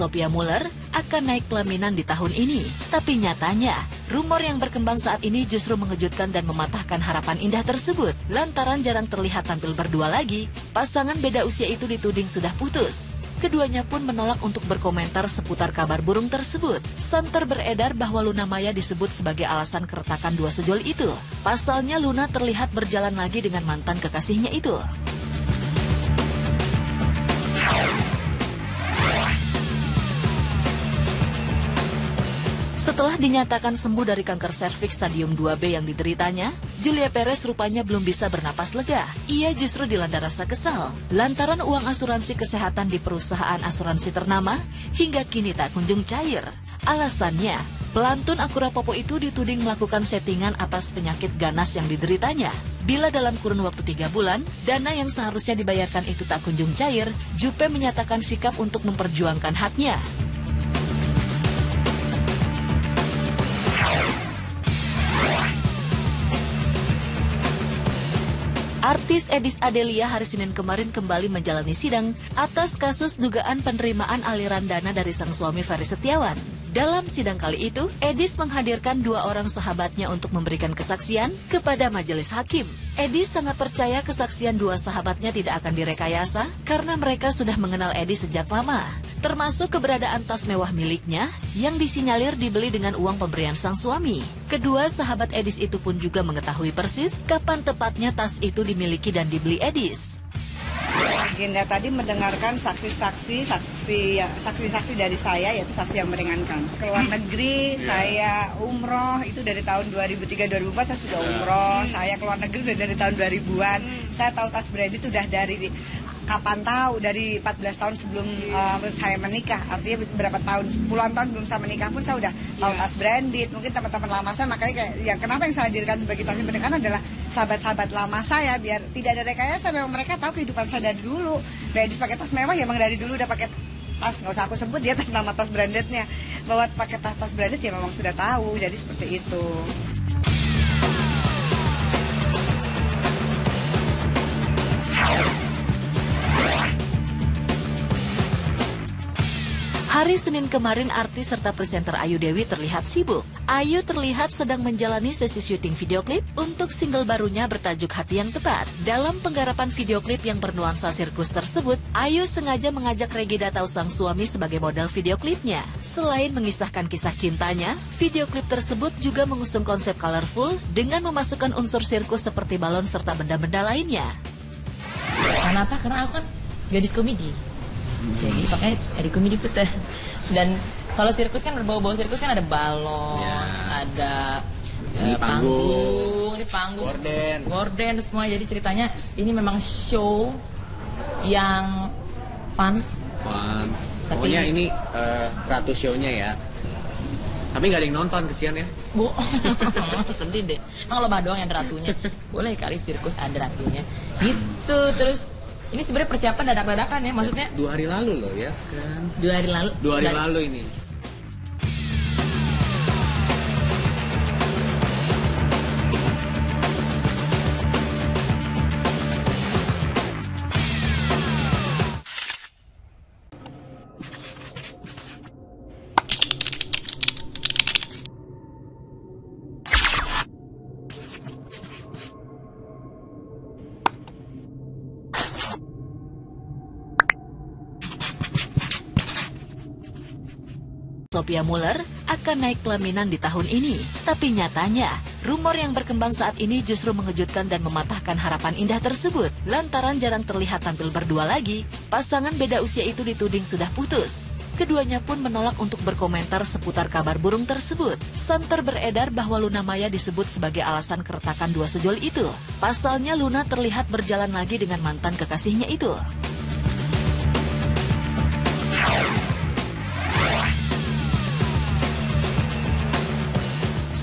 Sophia Muller akan naik pelaminan di tahun ini. Tapi nyatanya, rumor yang berkembang saat ini justru mengejutkan dan mematahkan harapan indah tersebut. Lantaran jarang terlihat tampil berdua lagi, pasangan beda usia itu dituding sudah putus. Keduanya pun menolak untuk berkomentar seputar kabar burung tersebut. Santer beredar bahwa Luna Maya disebut sebagai alasan keretakan dua sejoli itu. Pasalnya Luna terlihat berjalan lagi dengan mantan kekasihnya itu. Setelah dinyatakan sembuh dari kanker serviks stadium 2B yang dideritanya, Julia Perez rupanya belum bisa bernapas lega. Ia justru dilanda rasa kesal lantaran uang asuransi kesehatan di perusahaan asuransi ternama hingga kini tak kunjung cair. Alasannya, pelantun Akura Popo itu dituding melakukan settingan atas penyakit ganas yang dideritanya. Bila dalam kurun waktu tiga bulan, dana yang seharusnya dibayarkan itu tak kunjung cair, Jupe menyatakan sikap untuk memperjuangkan haknya. Artis Edis Adelia hari Senin kemarin kembali menjalani sidang atas kasus dugaan penerimaan aliran dana dari sang suami Ferry Setiawan. Dalam sidang kali itu, Edis menghadirkan dua orang sahabatnya untuk memberikan kesaksian kepada majelis hakim. Edis sangat percaya kesaksian dua sahabatnya tidak akan direkayasa karena mereka sudah mengenal Edis sejak lama termasuk keberadaan tas mewah miliknya yang disinyalir dibeli dengan uang pemberian sang suami. Kedua sahabat Edis itu pun juga mengetahui persis kapan tepatnya tas itu dimiliki dan dibeli Edis. Agenda tadi mendengarkan saksi-saksi, saksi saksi-saksi dari saya yaitu saksi yang meringankan. Keluar negeri, yeah. saya umroh itu dari tahun 2003-2004 saya sudah umroh. Yeah. Saya keluar negeri dari tahun 2000-an. Hmm. Saya tahu tas brand itu sudah dari kapan tahu dari 14 tahun sebelum uh, saya menikah. Artinya berapa tahun puluhan tahun belum saya menikah pun saya udah tahu yeah. tas branded. Mungkin teman-teman lama saya makanya kayak yang kenapa yang saya dirikan sebagai saksi pernikahan adalah sahabat-sahabat lama saya biar tidak ada rekayasa. Memang mereka tahu kehidupan saya dari dulu. Ladies pakai tas mewah ya memang dari dulu udah pakai tas. Nggak usah aku sebut dia tas nama tas brandednya. Bahwa pakai tas-tas branded ya memang sudah tahu. Jadi seperti itu Hari Senin kemarin artis serta presenter Ayu Dewi terlihat sibuk. Ayu terlihat sedang menjalani sesi syuting video klip untuk single barunya bertajuk Hati Yang Tepat. Dalam penggarapan video klip yang bernuansa sirkus tersebut, Ayu sengaja mengajak Regida Tahu sang suami sebagai model video klipnya. Selain mengisahkan kisah cintanya, video klip tersebut juga mengusung konsep colorful dengan memasukkan unsur sirkus seperti balon serta benda-benda lainnya. Kenapa? Karena aku kan gadis komedi jadi pakai komedi putih. Dan kalau sirkus kan berbau-bau sirkus kan ada balon ya. ada di uh, panggung, di panggung. Gorden. Gorden semua. Jadi ceritanya ini memang show yang fun. Fun. Tapi, pokoknya ini uh, ratu show-nya ya. Tapi nggak ada yang nonton kesian ya. Bu. Sedih deh. Emang lo doang yang ratunya. Boleh kali sirkus ada ratunya. Gitu terus ini sebenarnya persiapan dadak-dadakan ya maksudnya? Dua hari lalu loh ya kan? Dua hari lalu. Dua hari lalu ini Sophia Muller akan naik pelaminan di tahun ini. Tapi nyatanya, rumor yang berkembang saat ini justru mengejutkan dan mematahkan harapan indah tersebut. Lantaran jarang terlihat tampil berdua lagi, pasangan beda usia itu dituding sudah putus. Keduanya pun menolak untuk berkomentar seputar kabar burung tersebut. Santer beredar bahwa Luna Maya disebut sebagai alasan keretakan dua sejoli itu. Pasalnya Luna terlihat berjalan lagi dengan mantan kekasihnya itu.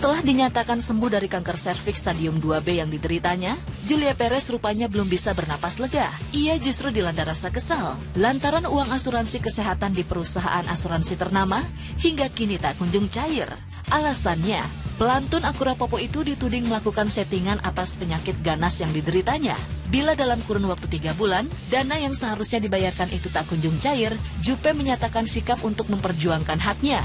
Setelah dinyatakan sembuh dari kanker serviks stadium 2B yang dideritanya, Julia Perez rupanya belum bisa bernapas lega. Ia justru dilanda rasa kesal lantaran uang asuransi kesehatan di perusahaan asuransi ternama hingga kini tak kunjung cair. Alasannya, Pelantun Akura Popo itu dituding melakukan settingan atas penyakit ganas yang dideritanya. Bila dalam kurun waktu tiga bulan, dana yang seharusnya dibayarkan itu tak kunjung cair, Jupe menyatakan sikap untuk memperjuangkan haknya.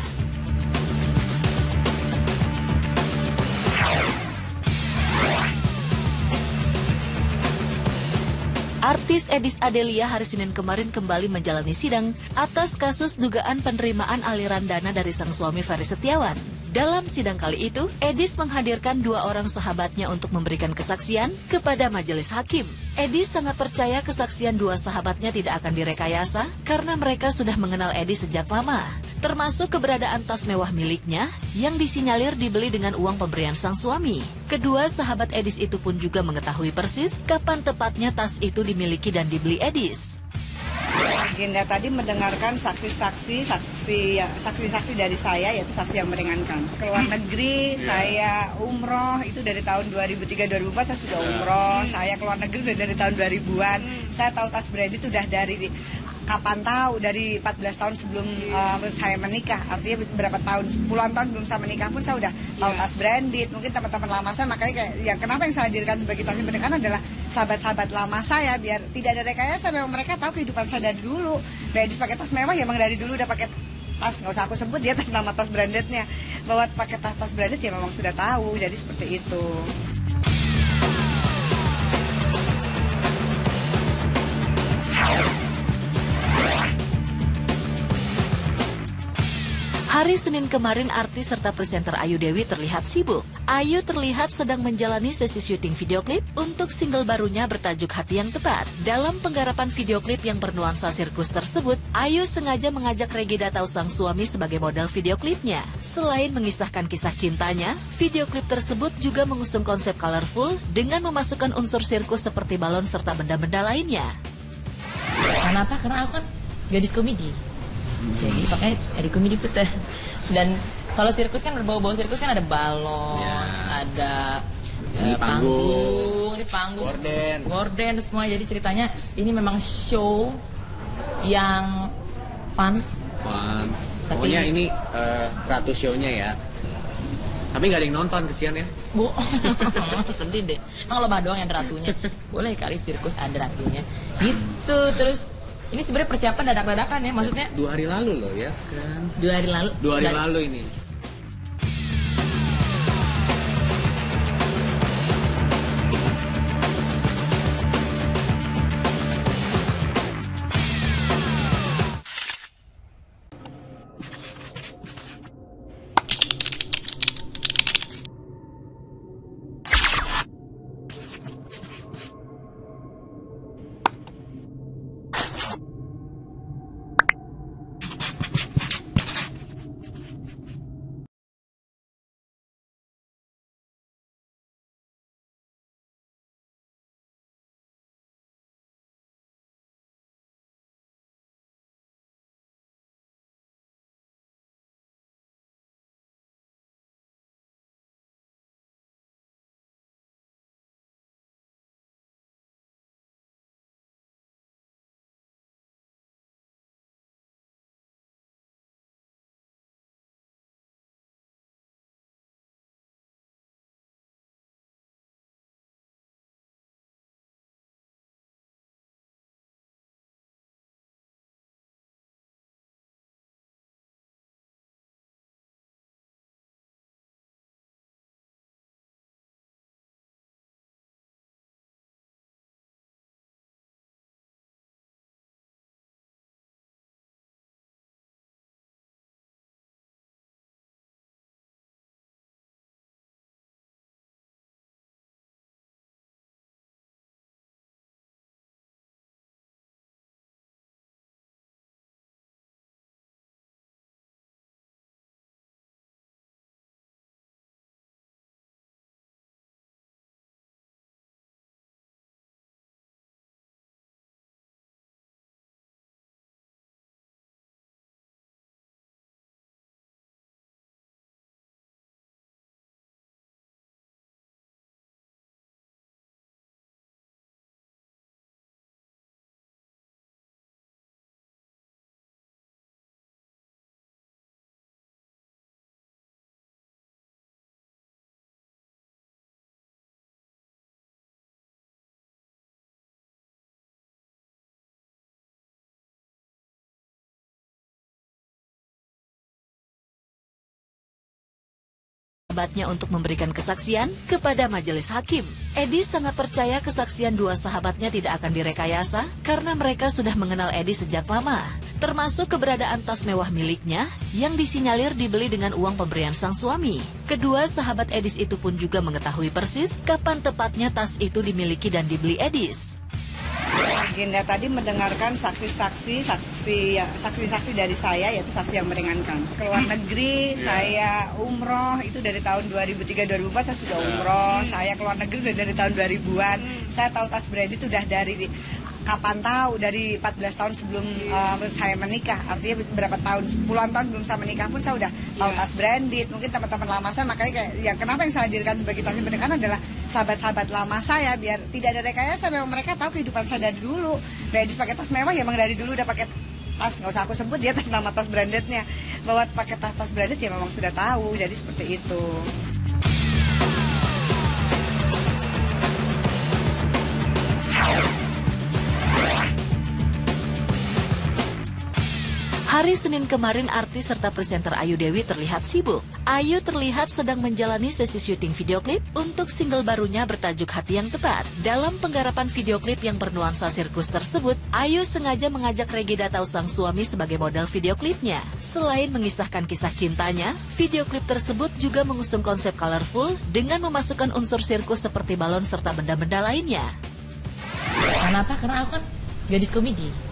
Artis Edis Adelia hari Senin kemarin kembali menjalani sidang atas kasus dugaan penerimaan aliran dana dari sang suami Ferry Setiawan. Dalam sidang kali itu, Edis menghadirkan dua orang sahabatnya untuk memberikan kesaksian kepada majelis hakim. Edis sangat percaya kesaksian dua sahabatnya tidak akan direkayasa karena mereka sudah mengenal Edis sejak lama termasuk keberadaan tas mewah miliknya yang disinyalir dibeli dengan uang pemberian sang suami. Kedua sahabat Edis itu pun juga mengetahui persis kapan tepatnya tas itu dimiliki dan dibeli Edis. Agenda tadi mendengarkan saksi-saksi, saksi saksi-saksi dari saya yaitu saksi yang meringankan. Keluar negeri, yeah. saya umroh itu dari tahun 2003-2004 saya sudah umroh. Saya keluar negeri dari tahun 2000-an. Saya tahu tas brand itu sudah dari kapan tahu dari 14 tahun sebelum uh, saya menikah. Artinya berapa tahun puluhan tahun belum saya menikah pun saya udah tahu yeah. tas branded. Mungkin teman-teman lama saya makanya kayak ya kenapa yang saya hadirkan sebagai saksi pernikahan adalah sahabat-sahabat lama saya biar tidak ada rekayasa. Memang mereka tahu kehidupan saya dari dulu. Bedis pakai tas mewah ya memang dari dulu udah pakai tas. Nggak usah aku sebut dia tas nama tas brandednya. Bahwa pakai tas tas branded ya memang sudah tahu. Jadi seperti itu Hari Senin kemarin artis serta presenter Ayu Dewi terlihat sibuk. Ayu terlihat sedang menjalani sesi syuting video klip untuk single barunya bertajuk Hati Yang Tepat. Dalam penggarapan video klip yang bernuansa sirkus tersebut, Ayu sengaja mengajak Regida Tahu sang suami sebagai model video klipnya. Selain mengisahkan kisah cintanya, video klip tersebut juga mengusung konsep colorful dengan memasukkan unsur sirkus seperti balon serta benda-benda lainnya. Kenapa? Karena aku kan gadis komedi jadi pakai ada komedi putih. Dan kalau sirkus kan berbau-bau sirkus kan ada balon ya. ada ini uh, panggung, ini panggung. Gorden gorden semua. Jadi ceritanya ini memang show yang fun. Fun. Tapi, pokoknya ini uh, ratu show-nya ya. Tapi nggak ada yang nonton kesian ya. Bu. Sedih deh. Emang lebah doang yang ratunya. Boleh kali sirkus ada ratunya. Gitu. Terus ini sebenarnya persiapan dadak-dadakan ya maksudnya. Dua hari lalu loh ya kan. Dua hari lalu. Dua hari lalu ini. Sahabatnya untuk memberikan kesaksian kepada majelis hakim. Edi sangat percaya kesaksian dua sahabatnya tidak akan direkayasa karena mereka sudah mengenal Edi sejak lama. Termasuk keberadaan tas mewah miliknya yang disinyalir dibeli dengan uang pemberian sang suami. Kedua sahabat Edis itu pun juga mengetahui persis kapan tepatnya tas itu dimiliki dan dibeli Edis. Agenda tadi mendengarkan saksi-saksi, saksi saksi-saksi dari saya yaitu saksi yang meringankan. Keluar negeri, saya umroh itu dari tahun 2003-2004 saya sudah umroh. Saya keluar negeri dari tahun 2000-an. Saya tahu tas brand itu udah dari kapan tahu dari 14 tahun sebelum uh, saya menikah. Artinya berapa tahun puluhan tahun belum saya menikah pun saya udah tahu tas branded. Mungkin teman-teman lama saya makanya kayak ya kenapa yang saya hadirkan sebagai saksi pernikahan adalah sahabat-sahabat lama saya biar tidak ada rekayasa. Memang mereka tahu kehidupan saya dari dulu. Dari pakai tas mewah ya memang dari dulu udah pakai tas. Nggak usah aku sebut dia tas nama tas brandednya. Bahwa pakai tas tas branded ya memang sudah tahu. Jadi seperti itu Hari Senin kemarin artis serta presenter Ayu Dewi terlihat sibuk. Ayu terlihat sedang menjalani sesi syuting video klip untuk single barunya bertajuk Hati Yang Tepat. Dalam penggarapan video klip yang bernuansa sirkus tersebut, Ayu sengaja mengajak Regida Tahu sang suami sebagai model video klipnya. Selain mengisahkan kisah cintanya, video klip tersebut juga mengusung konsep colorful dengan memasukkan unsur sirkus seperti balon serta benda-benda lainnya. Kenapa? Karena aku kan gadis komedi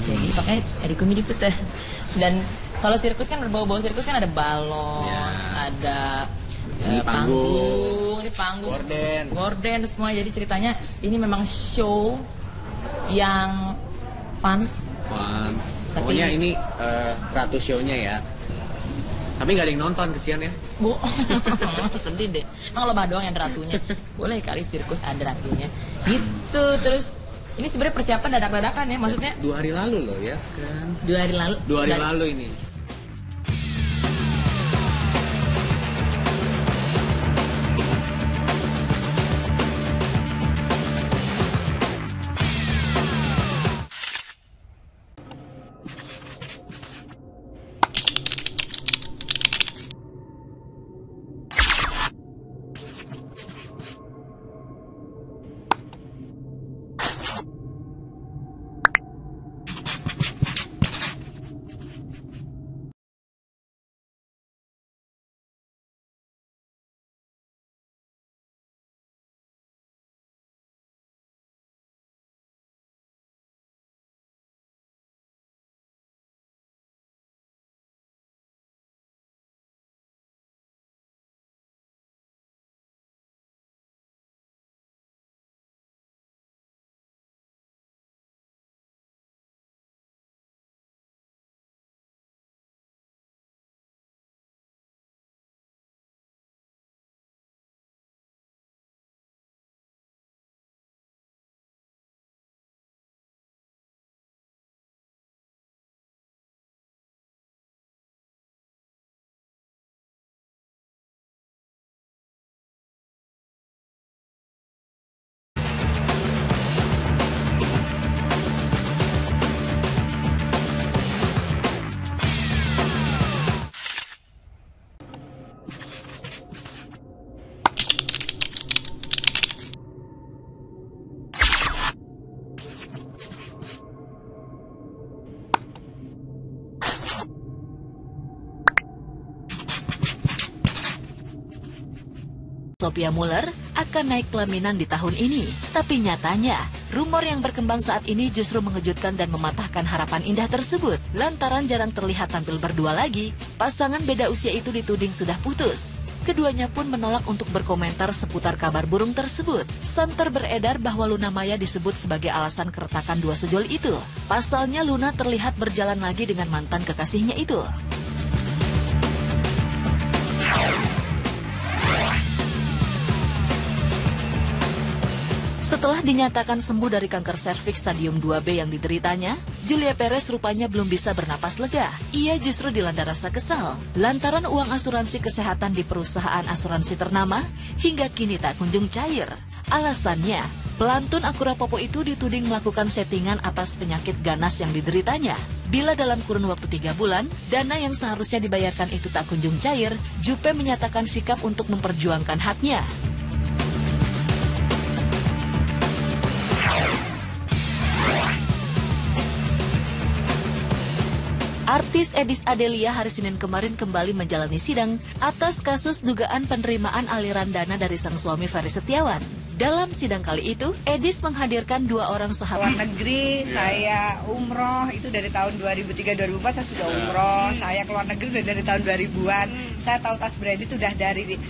jadi pakai di komedi putih dan kalau sirkus kan berbau-bau sirkus kan ada balon ya. ada ini uh, panggung, panggung ini panggung. Gorden gorden semua. Jadi ceritanya ini memang show yang fun. Fun. Tapi, pokoknya ini uh, ratu show-nya ya. Tapi nggak ada yang nonton kesian ya. Bu. Sedih deh. Emang lo doang yang ratunya. Boleh kali sirkus ada ratunya. Gitu terus ini sebenarnya persiapan dadak-dadakan ya maksudnya. Dua hari lalu loh ya kan. Dua hari lalu. Dua hari lalu ini. Sophia Muller akan naik pelaminan di tahun ini. Tapi nyatanya, rumor yang berkembang saat ini justru mengejutkan dan mematahkan harapan indah tersebut. Lantaran jarang terlihat tampil berdua lagi, pasangan beda usia itu dituding sudah putus. Keduanya pun menolak untuk berkomentar seputar kabar burung tersebut. Santer beredar bahwa Luna Maya disebut sebagai alasan keretakan dua sejol itu. Pasalnya Luna terlihat berjalan lagi dengan mantan kekasihnya itu. Setelah dinyatakan sembuh dari kanker serviks stadium 2B yang dideritanya, Julia Perez rupanya belum bisa bernapas lega. Ia justru dilanda rasa kesal, lantaran uang asuransi kesehatan di perusahaan asuransi ternama hingga kini tak kunjung cair. Alasannya, Pelantun Akura Popo itu dituding melakukan settingan atas penyakit ganas yang dideritanya. Bila dalam kurun waktu tiga bulan, dana yang seharusnya dibayarkan itu tak kunjung cair, Jupe menyatakan sikap untuk memperjuangkan haknya. Artis Edis Adelia hari Senin kemarin kembali menjalani sidang atas kasus dugaan penerimaan aliran dana dari sang suami Ferry Setiawan. Dalam sidang kali itu, Edis menghadirkan dua orang Luar sahabat negeri, saya umroh itu dari tahun 2003-2004 saya sudah umroh. Saya keluar negeri udah dari tahun 2000-an. Saya tahu tas branded itu udah dari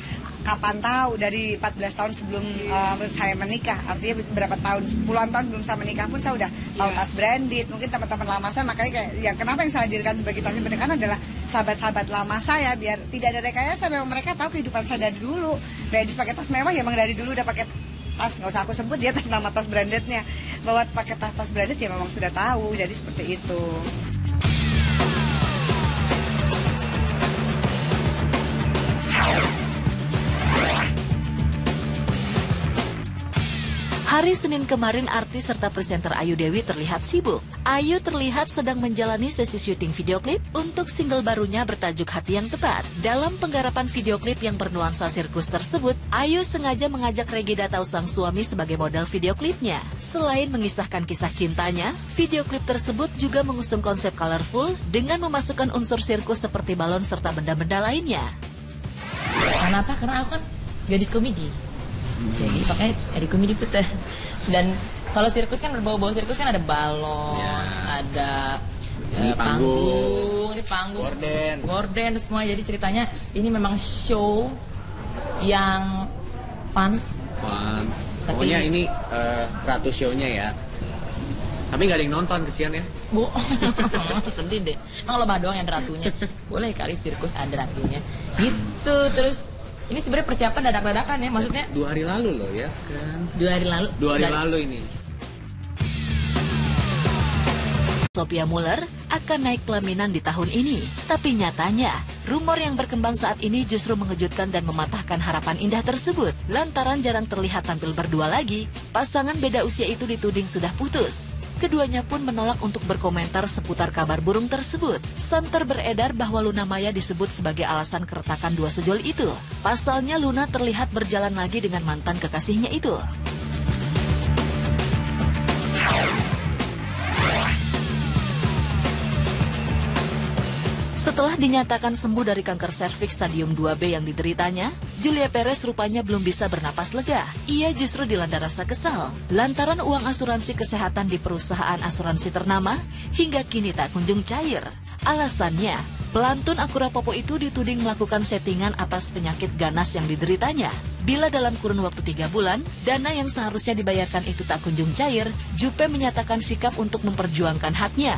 kapan tahu dari 14 tahun sebelum uh, saya menikah. Artinya berapa tahun, puluhan tahun belum saya menikah pun saya udah tahu tas branded. Mungkin teman-teman lama saya makanya kayak yang kenapa yang saya hadirkan sebagai saksi pernikahan adalah sahabat-sahabat lama saya biar tidak ada rekayasa memang mereka tahu kehidupan saya dari dulu. Ladies pakai tas mewah ya memang dari dulu udah pakai tas nggak usah aku sebut dia tas nama tas brandednya bahwa pakai tas tas branded ya memang sudah tahu jadi seperti itu Hari Senin kemarin artis serta presenter Ayu Dewi terlihat sibuk. Ayu terlihat sedang menjalani sesi syuting video klip untuk single barunya bertajuk Hati Yang Tepat. Dalam penggarapan video klip yang bernuansa sirkus tersebut, Ayu sengaja mengajak Regida Tahu sang suami sebagai model video klipnya. Selain mengisahkan kisah cintanya, video klip tersebut juga mengusung konsep colorful dengan memasukkan unsur sirkus seperti balon serta benda-benda lainnya. Kenapa? Karena aku kan gadis komedi. Jadi pakai Edi komedi putar. Dan kalau sirkus kan berbau-bau sirkus kan ada balon, Ya. ada Ini eh, panggung. ini panggung, Gorden. gorden semua. Jadi ceritanya ini memang show yang fun. Fun. Tapi- Pokoknya ini eh, ratu show-nya ya. Tapi nggak ada yang nonton kesian ya. Bu, sedih deh. Emang lebah doang yang ratunya. Boleh kali sirkus ada ratunya. Gitu. Terus ini sebenarnya persiapan dadak-dadakan ya. Maksudnya Dua hari lalu loh ya kan. dua hari lalu. Dua hari lalu ini. Sophia Muller akan naik pelaminan di tahun ini. Tapi nyatanya, rumor yang berkembang saat ini justru mengejutkan dan mematahkan harapan indah tersebut. Lantaran jarang terlihat tampil berdua lagi, pasangan beda usia itu dituding sudah putus. Keduanya pun menolak untuk berkomentar seputar kabar burung tersebut. Santer beredar bahwa Luna Maya disebut sebagai alasan keretakan dua sejol itu. Pasalnya Luna terlihat berjalan lagi dengan mantan kekasihnya itu. Setelah dinyatakan sembuh dari kanker serviks stadium 2B yang dideritanya, Julia Perez rupanya belum bisa bernapas lega. Ia justru dilanda rasa kesal lantaran uang asuransi kesehatan di perusahaan asuransi ternama hingga kini tak kunjung cair. Alasannya, pelantun Akura Popo itu dituding melakukan settingan atas penyakit ganas yang dideritanya. Bila dalam kurun waktu tiga bulan, dana yang seharusnya dibayarkan itu tak kunjung cair, Jupe menyatakan sikap untuk memperjuangkan haknya.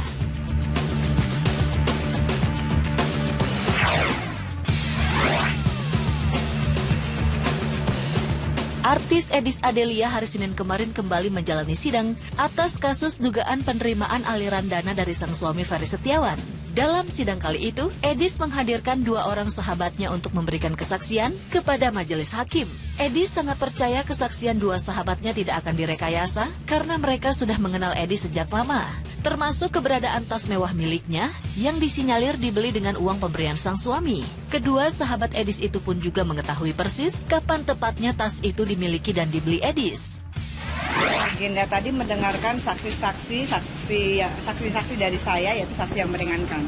Artis Edis Adelia hari Senin kemarin kembali menjalani sidang atas kasus dugaan penerimaan aliran dana dari sang suami Ferry Setiawan. Dalam sidang kali itu, Edis menghadirkan dua orang sahabatnya untuk memberikan kesaksian kepada majelis hakim. Edis sangat percaya kesaksian dua sahabatnya tidak akan direkayasa karena mereka sudah mengenal Edis sejak lama. Termasuk keberadaan tas mewah miliknya yang disinyalir dibeli dengan uang pemberian sang suami. Kedua sahabat Edis itu pun juga mengetahui persis kapan tepatnya tas itu dimiliki dan dibeli Edis. agenda tadi mendengarkan saksi-saksi saksi saksi-saksi dari saya yaitu saksi yang meringankan